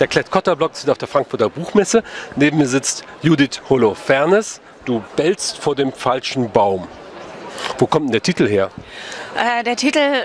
Der Klett-Cotta-Blog steht auf der Frankfurter Buchmesse. Neben mir sitzt Judith Holofernes. Du bellst vor dem falschen Baum. Wo kommt denn der Titel her? Äh, der Titel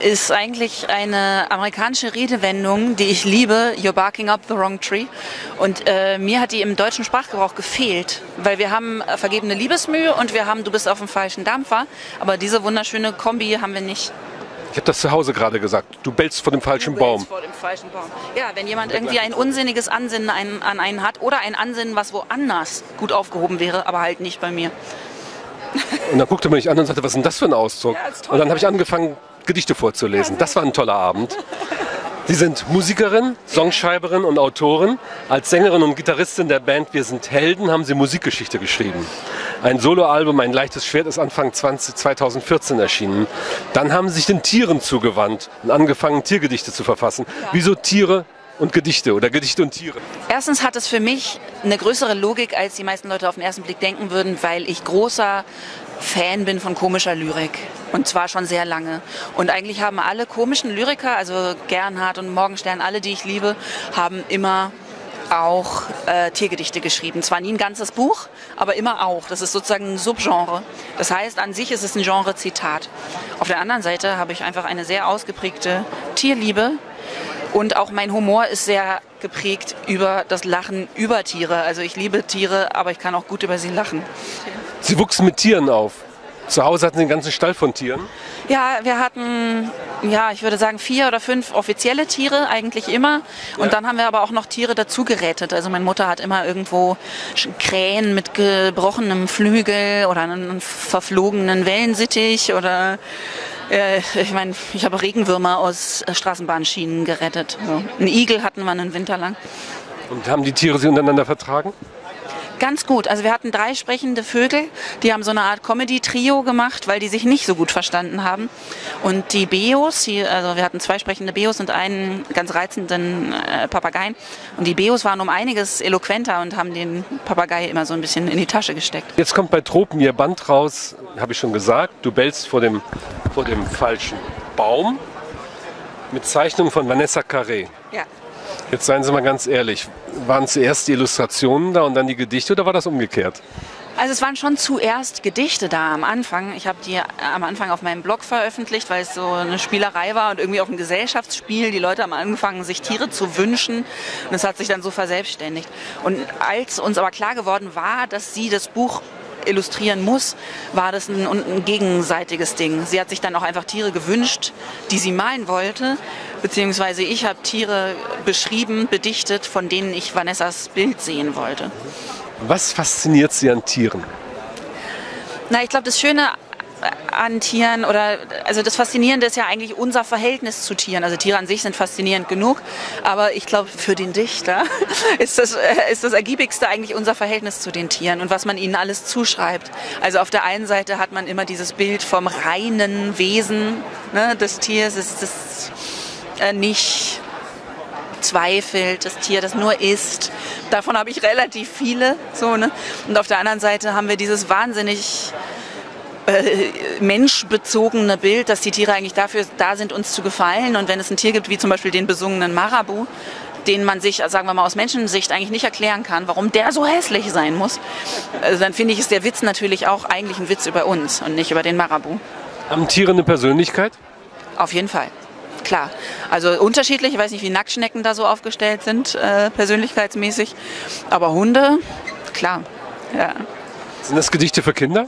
ist eigentlich eine amerikanische Redewendung, die ich liebe, You're barking up the wrong tree. Und äh, mir hat die im deutschen Sprachgebrauch gefehlt, weil wir haben vergebene Liebesmühe und wir haben Du bist auf dem falschen Dampfer. Aber diese wunderschöne Kombi haben wir nicht. Ich habe das zu Hause gerade gesagt. Du bellst vor dem falschen Baum. Vor dem falschen Baum. Ja, wenn jemand irgendwie ein unsinniges Ansinnen an, an einen hat oder ein Ansinnen, was woanders gut aufgehoben wäre, aber halt nicht bei mir. Und dann guckte er mich an und sagte, was ist denn das für ein Ausdruck? Ja, und dann habe ich angefangen, Gedichte vorzulesen. Das war ein toller Abend. Sie sind Musikerin, Songschreiberin und Autorin. Als Sängerin und Gitarristin der Band Wir sind Helden haben sie Musikgeschichte geschrieben. Ein Soloalbum, ein leichtes Schwert, ist Anfang 20, 2014 erschienen. Dann haben sie sich den Tieren zugewandt und angefangen, Tiergedichte zu verfassen. Wieso Tiere und Gedichte oder Gedichte und Tiere? Erstens hat es für mich eine größere Logik, als die meisten Leute auf den ersten Blick denken würden, weil ich großer Fan bin von komischer Lyrik. Und zwar schon sehr lange. Und eigentlich haben alle komischen Lyriker, also Gernhardt und Morgenstern, alle, die ich liebe, haben immer auch äh, Tiergedichte geschrieben. Zwar nie ein ganzes Buch, aber immer auch. Das ist sozusagen ein Subgenre. Das heißt, an sich ist es ein Genre Zitat. Auf der anderen Seite habe ich einfach eine sehr ausgeprägte Tierliebe. Und auch mein Humor ist sehr geprägt über das Lachen über Tiere. Also ich liebe Tiere, aber ich kann auch gut über sie lachen. Sie wuchsen mit Tieren auf. Zu Hause hatten sie einen ganzen Stall von Tieren. Ja, wir hatten, ja, ich würde sagen, vier oder fünf offizielle Tiere, eigentlich immer. Und Ja. dann haben wir aber auch noch Tiere dazu gerätet. Also meine Mutter hat immer irgendwo Krähen mit gebrochenem Flügel oder einen verflogenen Wellensittich oder äh, ich meine, ich habe Regenwürmer aus äh, Straßenbahnschienen gerettet. So. Einen Igel hatten wir einen Winter lang. Und haben die Tiere sie untereinander vertragen? Ganz gut. Also wir hatten drei sprechende Vögel, die haben so eine Art Comedy-Trio gemacht, weil die sich nicht so gut verstanden haben. Und die Beos, die, also wir hatten zwei sprechende Beos und einen ganz reizenden äh, Papageien. Und die Beos waren um einiges eloquenter und haben den Papagei immer so ein bisschen in die Tasche gesteckt. Jetzt kommt bei Tropen ihr Band raus, habe ich schon gesagt. Du bellst vor dem, vor dem falschen Baum mit Zeichnung von Vanessa Carré. Ja. Jetzt seien Sie mal ganz ehrlich, waren zuerst die Illustrationen da und dann die Gedichte oder war das umgekehrt? Also es waren schon zuerst Gedichte da am Anfang. Ich habe die am Anfang auf meinem Blog veröffentlicht, weil es so eine Spielerei war und irgendwie auch ein Gesellschaftsspiel. Die Leute haben angefangen, sich Tiere zu wünschen und es hat sich dann so verselbstständigt. Und als uns aber klar geworden war, dass sie das Buch illustrieren muss, war das ein, ein gegenseitiges Ding. Sie hat sich dann auch einfach Tiere gewünscht, die sie malen wollte, beziehungsweise ich habe Tiere beschrieben, bedichtet, von denen ich Vanessas Bild sehen wollte. Was fasziniert Sie an Tieren? Na, ich glaube, das Schöne an Tieren oder also das Faszinierende ist ja eigentlich unser Verhältnis zu Tieren. Also Tiere an sich sind faszinierend genug, aber ich glaube für den Dichter ist das, äh, ist das ergiebigste eigentlich unser Verhältnis zu den Tieren und was man ihnen alles zuschreibt. Also auf der einen Seite hat man immer dieses Bild vom reinen Wesen ne, des Tiers, ist das äh, nicht zweifelt, das Tier, das nur isst. Davon habe ich relativ viele. So, ne? Und auf der anderen Seite haben wir dieses wahnsinnig äh, menschbezogene Bild, dass die Tiere eigentlich dafür da sind, uns zu gefallen. Und wenn es ein Tier gibt, wie zum Beispiel den besungenen Marabu, den man sich, sagen wir mal aus Menschensicht, eigentlich nicht erklären kann, warum der so hässlich sein muss, also dann finde ich, ist der Witz natürlich auch eigentlich ein Witz über uns und nicht über den Marabu. Haben Tiere eine Persönlichkeit? Auf jeden Fall. Klar. Also unterschiedlich, ich weiß nicht, wie Nacktschnecken da so aufgestellt sind, äh, persönlichkeitsmäßig. Aber Hunde, klar. Ja. Sind das Gedichte für Kinder?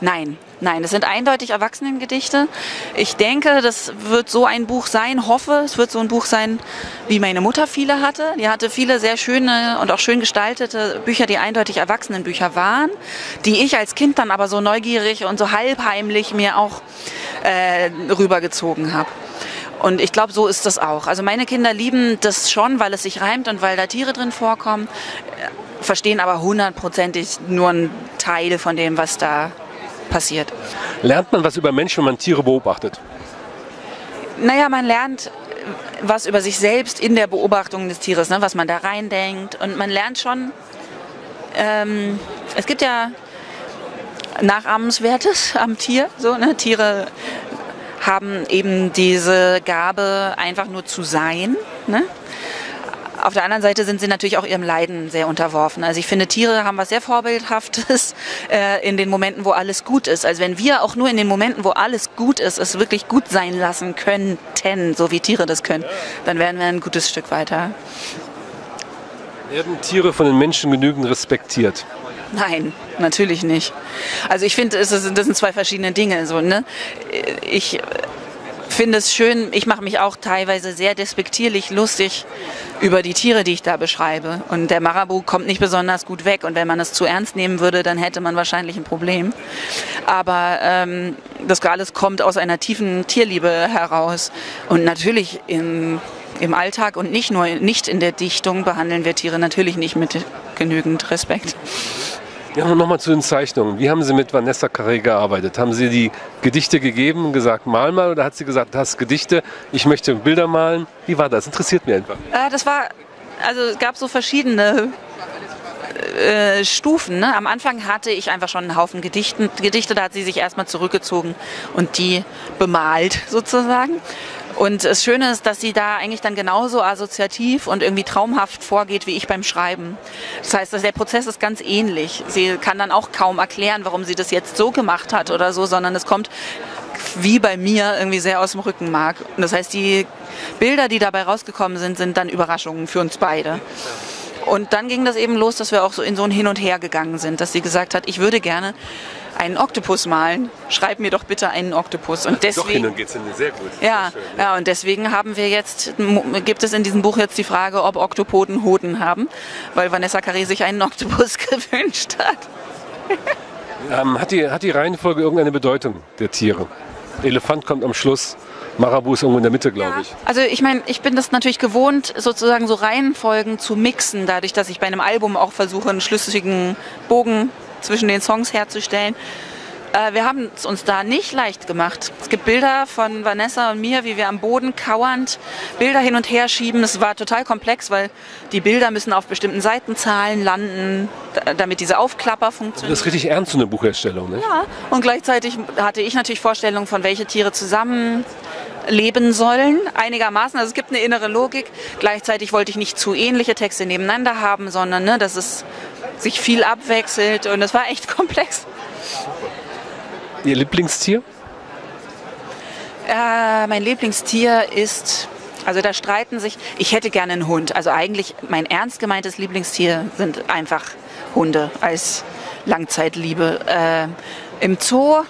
Nein, nein, das sind eindeutig Erwachsenengedichte. Ich denke, das wird so ein Buch sein, hoffe, es wird so ein Buch sein, wie meine Mutter viele hatte. Die hatte viele sehr schöne und auch schön gestaltete Bücher, die eindeutig Erwachsenenbücher waren, die ich als Kind dann aber so neugierig und so halbheimlich mir auch äh, rübergezogen habe. Und ich glaube, so ist das auch. Also meine Kinder lieben das schon, weil es sich reimt und weil da Tiere drin vorkommen, äh, verstehen aber hundertprozentig nur einen Teil von dem, was da passiert. Lernt man was über Menschen, wenn man Tiere beobachtet? Naja, man lernt äh, was über sich selbst in der Beobachtung des Tieres, ne, was man da reindenkt. Und man lernt schon, ähm, es gibt ja Nachahmenswertes am Tier. So, ne? Tiere haben eben diese Gabe, einfach nur zu sein. Ne? Auf der anderen Seite sind sie natürlich auch ihrem Leiden sehr unterworfen. Also ich finde, Tiere haben was sehr Vorbildhaftes äh, in den Momenten, wo alles gut ist. Also wenn wir auch nur in den Momenten, wo alles gut ist, es wirklich gut sein lassen könnten, so wie Tiere das können, dann wären wir ein gutes Stück weiter. Werden Tiere von den Menschen genügend respektiert? Nein, natürlich nicht. Also ich finde, das sind zwei verschiedene Dinge. So, ne? Ich finde es schön, ich mache mich auch teilweise sehr despektierlich lustig über die Tiere, die ich da beschreibe. Und der Marabu kommt nicht besonders gut weg. Und wenn man es zu ernst nehmen würde, dann hätte man wahrscheinlich ein Problem. Aber ähm, das alles kommt aus einer tiefen Tierliebe heraus. Und natürlich in, im Alltag und nicht nur nicht in der Dichtung behandeln wir Tiere natürlich nicht mit genügend Respekt. Ja, nochmal zu den Zeichnungen. Wie haben Sie mit Vanessa Carré gearbeitet? Haben Sie die Gedichte gegeben und gesagt, mal mal? Oder hat sie gesagt, das Gedichte, ich möchte Bilder malen? Wie war das? Interessiert mich einfach. Äh, das war, also es gab so verschiedene äh, Stufen. Ne? Am Anfang hatte ich einfach schon einen Haufen Gedichten, Gedichte, da hat sie sich erstmal zurückgezogen und die bemalt sozusagen. Und das Schöne ist, dass sie da eigentlich dann genauso assoziativ und irgendwie traumhaft vorgeht wie ich beim Schreiben. Das heißt, der Prozess ist ganz ähnlich. Sie kann dann auch kaum erklären, warum sie das jetzt so gemacht hat oder so, sondern es kommt wie bei mir irgendwie sehr aus dem Rückenmark. Und das heißt, die Bilder, die dabei rausgekommen sind, sind dann Überraschungen für uns beide. Und dann ging das eben los, dass wir auch so in so ein Hin und Her gegangen sind, dass sie gesagt hat, ich würde gerne einen Oktopus malen. Schreib mir doch bitte einen Oktopus. Und deswegen, doch hin und geht's sehr gut. Ja, schön, ja. ja, und deswegen haben wir jetzt, gibt es in diesem Buch jetzt die Frage, ob Oktopoden Hoden haben, weil Vanessa Carré sich einen Oktopus gewünscht hat. ähm, hat, die, hat die Reihenfolge irgendeine Bedeutung der Tiere? Elefant kommt am Schluss. Marabu ist irgendwo in der Mitte, glaube ja. ich. Also ich meine, ich bin das natürlich gewohnt, sozusagen so Reihenfolgen zu mixen, dadurch, dass ich bei einem Album auch versuche, einen schlüssigen Bogen zwischen den Songs herzustellen. Äh, wir haben es uns da nicht leicht gemacht. Es gibt Bilder von Vanessa und mir, wie wir am Boden kauernd Bilder hin und her schieben. Es war total komplex, weil die Bilder müssen auf bestimmten Seitenzahlen landen, damit diese Aufklapper funktionieren. Das ist richtig ernst, so eine Bucherstellung, ne? Ja, und gleichzeitig hatte ich natürlich Vorstellungen von, welche Tiere zusammen leben sollen, einigermaßen. Also es gibt eine innere Logik. Gleichzeitig wollte ich nicht zu ähnliche Texte nebeneinander haben, sondern ne, dass es sich viel abwechselt und es war echt komplex. Ihr Lieblingstier? Äh, mein Lieblingstier ist, also da streiten sich, ich hätte gerne einen Hund. Also eigentlich mein ernst gemeintes Lieblingstier sind einfach Hunde als Langzeitliebe. Äh, Im Zoo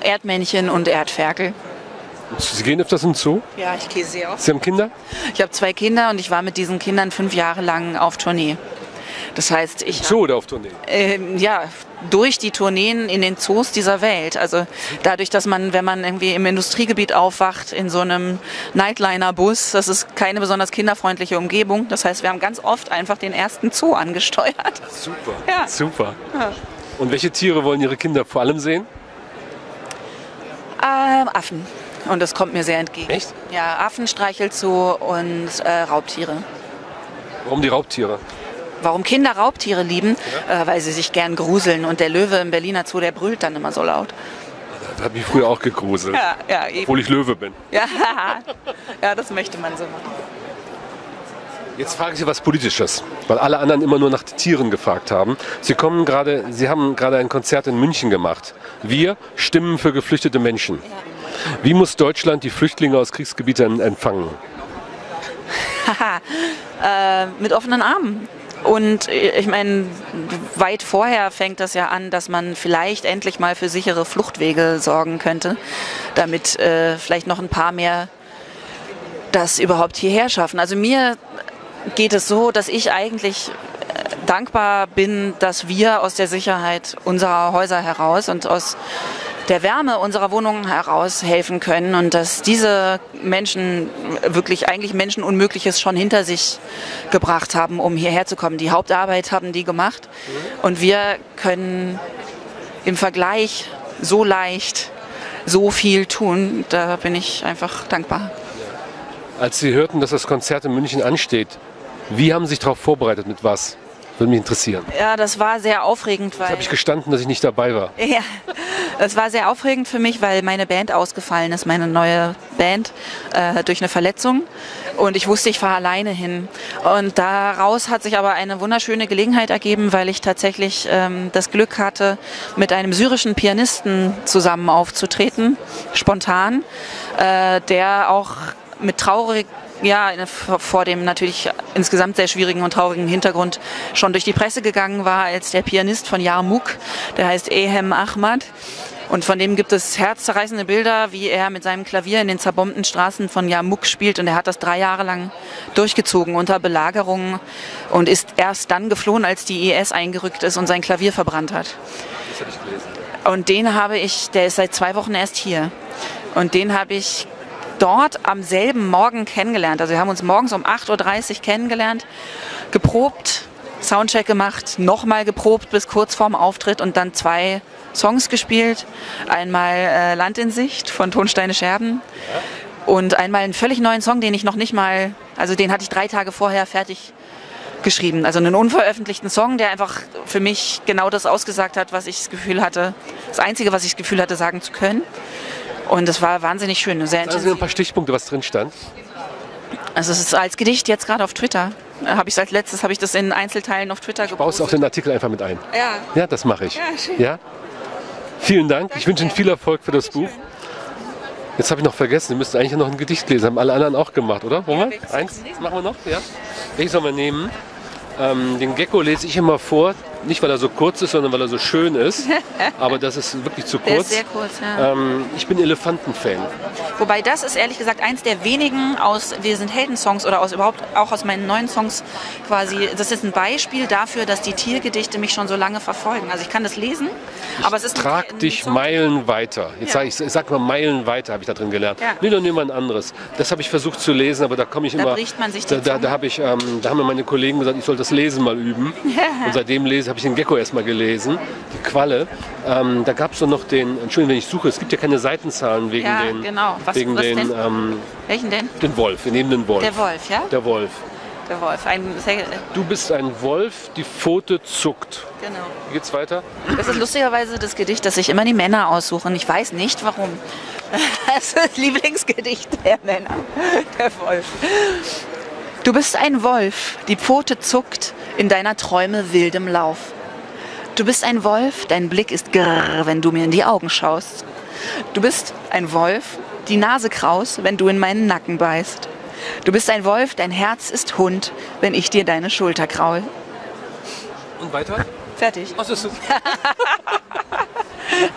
Erdmännchen und Erdferkel. Sie gehen öfters im Zoo? Ja, ich gehe sehr oft. Sie haben Kinder? Ich habe zwei Kinder und ich war mit diesen Kindern fünf Jahre lang auf Tournee. Das heißt, ich. Zoo oder auf Tournee? Äh, ja, durch die Tourneen in den Zoos dieser Welt. Also dadurch, dass man, wenn man irgendwie im Industriegebiet aufwacht, in so einem Nightliner-Bus, das ist keine besonders kinderfreundliche Umgebung. Das heißt, wir haben ganz oft einfach den ersten Zoo angesteuert. Super. Ja. Super. Ja. Und welche Tiere wollen Ihre Kinder vor allem sehen? Ähm, Affen. Und das kommt mir sehr entgegen. Echt? Ja, Affen, Streichelzoo und äh, Raubtiere. Warum die Raubtiere? Warum Kinder Raubtiere lieben? Ja. Äh, weil sie sich gern gruseln. Und der Löwe im Berliner Zoo, der brüllt dann immer so laut. Das hat mich früher auch gegruselt. Ja, ja, eben. Obwohl ich Löwe bin. Ja, ja, das möchte man so machen. Jetzt frage ich Sie was Politisches, weil alle anderen immer nur nach Tieren gefragt haben. Sie kommen gerade, Sie haben gerade ein Konzert in München gemacht. Wir stimmen für geflüchtete Menschen. Wie muss Deutschland die Flüchtlinge aus Kriegsgebieten empfangen? äh, mit offenen Armen. Und äh, ich meine, weit vorher fängt das ja an, dass man vielleicht endlich mal für sichere Fluchtwege sorgen könnte, damit äh, vielleicht noch ein paar mehr das überhaupt hierher schaffen. Also mir geht es so, dass ich eigentlich äh, dankbar bin, dass wir aus der Sicherheit unserer Häuser heraus und aus der Wärme unserer Wohnungen heraus helfen können und dass diese Menschen wirklich eigentlich Menschenunmögliches schon hinter sich gebracht haben, um hierher zu kommen. Die Hauptarbeit haben die gemacht und wir können im Vergleich so leicht so viel tun. Da bin ich einfach dankbar. Als Sie hörten, dass das Konzert in München ansteht, wie haben Sie sich darauf vorbereitet? Mit was? Würde mich interessieren. Ja, das war sehr aufregend, weil. Habe ich gestanden, dass ich nicht dabei war. Ja, es war sehr aufregend für mich, weil meine Band ausgefallen ist, meine neue Band, äh, durch eine Verletzung. Und ich wusste, ich fahre alleine hin. Und daraus hat sich aber eine wunderschöne Gelegenheit ergeben, weil ich tatsächlich ähm, das Glück hatte, mit einem syrischen Pianisten zusammen aufzutreten, spontan, äh, der auch mit traurig ja, vor dem natürlich insgesamt sehr schwierigen und traurigen Hintergrund schon durch die Presse gegangen war, als der Pianist von Yarmouk, der heißt Ehem Ahmad. Und von dem gibt es herzzerreißende Bilder, wie er mit seinem Klavier in den zerbombten Straßen von Yarmouk spielt. Und er hat das drei Jahre lang durchgezogen unter Belagerung und ist erst dann geflohen, als die IS eingerückt ist und sein Klavier verbrannt hat. Und den habe ich, der ist seit zwei Wochen erst hier. Und den habe ich dort am selben Morgen kennengelernt. Also wir haben uns morgens um 8.30 Uhr kennengelernt, geprobt, Soundcheck gemacht, nochmal geprobt bis kurz vorm Auftritt und dann zwei Songs gespielt. Einmal äh, Land in Sicht von Tonsteine Scherben und einmal einen völlig neuen Song, den ich noch nicht mal, also den hatte ich drei Tage vorher fertig geschrieben. Also einen unveröffentlichten Song, der einfach für mich genau das ausgesagt hat, was ich das Gefühl hatte, das Einzige, was ich das Gefühl hatte, sagen zu können. Und es war wahnsinnig schön. Sehr Sagen Sie ein paar Stichpunkte, was drin stand. Also es ist als Gedicht jetzt gerade auf Twitter. Habe ich als letztes habe ich das in Einzelteilen auf Twitter gepostet. Baust auch den Artikel einfach mit ein. Ja. Ja, das mache ich. Ja, schön. Ja? Vielen Dank. Danke ich wünsche Ihnen viel Erfolg für das Buch. Jetzt habe ich noch vergessen, Sie müssten eigentlich noch ein Gedicht lesen. Haben alle anderen auch gemacht, oder? Wollen wir? Eins? Machen wir noch? Ja. Welches sollen wir nehmen? Ähm, den Gecko lese ich immer vor. Nicht, weil er so kurz ist, sondern weil er so schön ist. Aber das ist wirklich zu kurz. Der ist sehr kurz, ja. Ähm, ich bin Elefanten-Fan. Wobei das ist ehrlich gesagt eins der wenigen aus Wir sind Helden-Songs oder aus überhaupt auch aus meinen neuen Songs quasi. Das ist ein Beispiel dafür, dass die Tiergedichte mich schon so lange verfolgen. Also ich kann das lesen, aber es ist. Trag ein, dich Song. Meilen weiter. Jetzt ja. sag ich, ich sag mal Meilen weiter, habe ich da drin gelernt. Ja. Nee, wir ein anderes. Das habe ich versucht zu lesen, aber da komme ich immer. Da bricht man sich Da, da, da, ich, ähm, da haben mir meine Kollegen gesagt, ich soll das Lesen mal üben. Und seitdem lese, habe ich den Gecko erstmal gelesen, die Qualle. Ähm, da gab es noch den, Entschuldigung, wenn ich suche, es gibt ja keine Seitenzahlen wegen ja, den. Genau. Was, wegen was den ähm, Welchen denn? Den Wolf, wir nehmen den Wolf. Der Wolf, ja? Der Wolf. Der Wolf. Ein du bist ein Wolf, die Pfote zuckt. Genau. Wie geht's weiter? Das ist lustigerweise das Gedicht, das sich immer die Männer aussuchen. Ich weiß nicht warum. Das ist das Lieblingsgedicht der Männer. Der Wolf. Du bist ein Wolf, die Pfote zuckt in deiner Träume wildem Lauf. Du bist ein Wolf, dein Blick ist grrr, wenn du mir in die Augen schaust. Du bist ein Wolf, die Nase kraus, wenn du in meinen Nacken beißt. Du bist ein Wolf, dein Herz ist Hund, wenn ich dir deine Schulter kraul. Und weiter? Fertig. Ach, das ist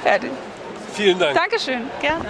Fertig. Vielen Dank. Dankeschön, gerne.